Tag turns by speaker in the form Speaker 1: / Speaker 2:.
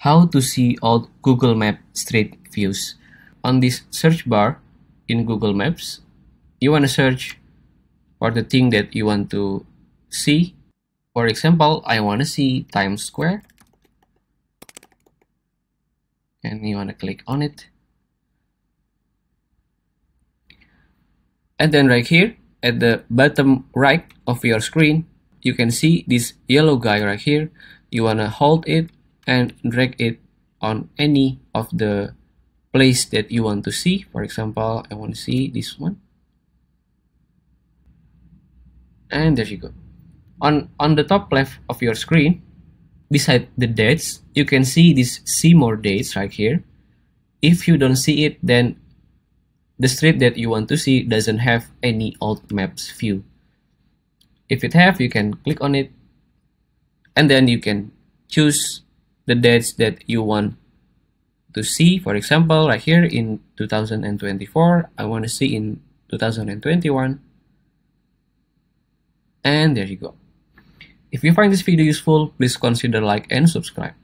Speaker 1: how to see all Google Map Street Views. On this search bar in Google Maps, you want to search for the thing that you want to see. For example, I want to see Times Square. And you want to click on it. And then right here, at the bottom right of your screen, you can see this yellow guy right here. You want to hold it and drag it on any of the place that you want to see. For example I want to see this one. And there you go. On on the top left of your screen beside the dates you can see this see more dates right here. If you don't see it then the street that you want to see doesn't have any old maps view. If it have you can click on it. And then you can choose the dates that you want to see. For example, right here in 2024, I want to see in 2021. And there you go. If you find this video useful, please consider like and subscribe.